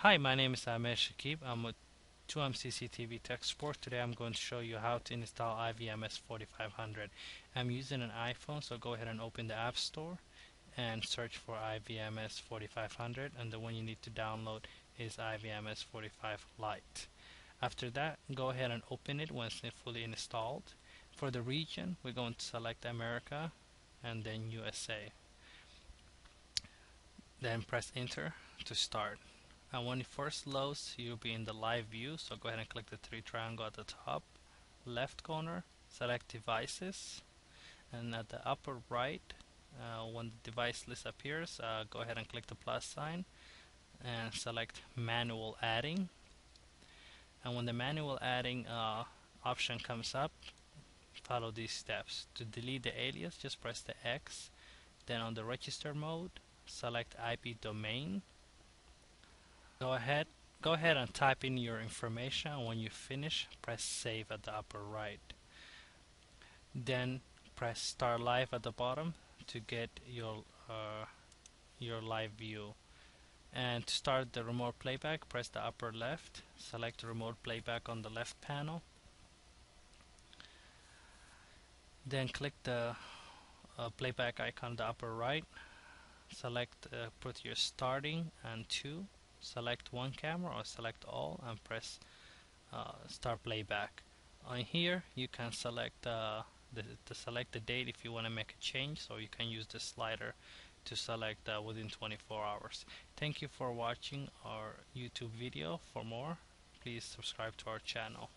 Hi, my name is Ahmed Shakib. I'm with 2M CCTV Tech Support. Today I'm going to show you how to install IVMS 4500. I'm using an iPhone, so go ahead and open the App Store and search for IVMS 4500 and the one you need to download is IVMS 45 Lite. After that, go ahead and open it once it's fully installed. For the region, we're going to select America and then USA. Then press enter to start and when it first loads you'll be in the live view. So go ahead and click the three triangle at the top left corner select devices. And at the upper right uh, when the device list appears uh, go ahead and click the plus sign and select manual adding. And when the manual adding uh, option comes up follow these steps. To delete the alias just press the X. Then on the register mode select IP domain Go ahead, go ahead and type in your information. When you finish, press save at the upper right. Then press start live at the bottom to get your uh, your live view. And to start the remote playback, press the upper left. Select remote playback on the left panel. Then click the uh, playback icon on the upper right. Select uh, put your starting and two select one camera or select all and press uh, start playback. On here you can select uh, the, to select the date if you want to make a change so you can use the slider to select uh, within 24 hours. Thank you for watching our YouTube video. For more please subscribe to our channel